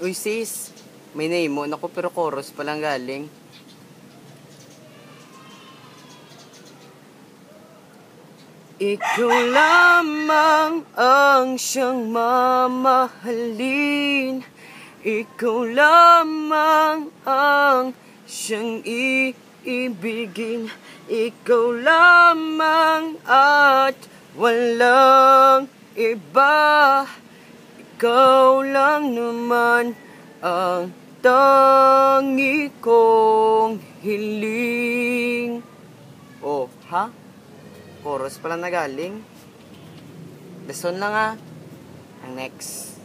Uy sis, may name mo. Naku, pero chorus pa lang galing. Ikaw lamang ang siyang mamahalin Ikaw lamang ang siyang iibigin Ikaw lamang at walang iba Ikaw lang naman ang tangi kong hiling Oh, ha? Chorus pala na galing. Lesson lang ah. Ang next.